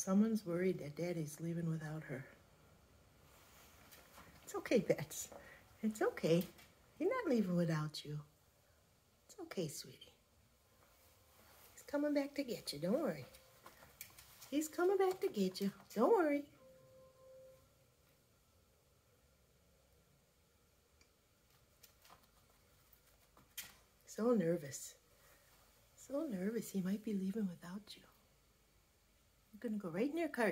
Someone's worried that Daddy's leaving without her. It's okay, Bets. It's okay. You're not leaving without you. It's okay, sweetie. He's coming back to get you. Don't worry. He's coming back to get you. Don't worry. So nervous. So nervous he might be leaving without you. Going to go right in your car.